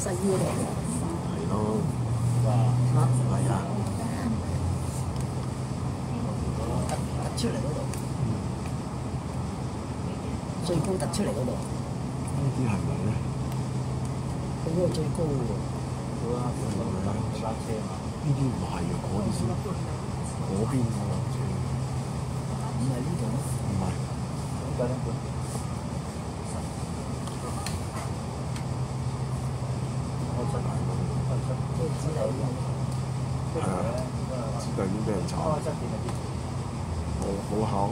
要細細腰嚟嘅，係咯，嚇係啊，突突出嚟嗰度，最高突出嚟嗰度，呢啲係咪咧？佢嗰個最高喎。呢啲唔係啊，嗰啲先，嗰邊嗰個車唔係呢度咩？唔係。都知係係啊，知道已經俾人炒，冇冇考，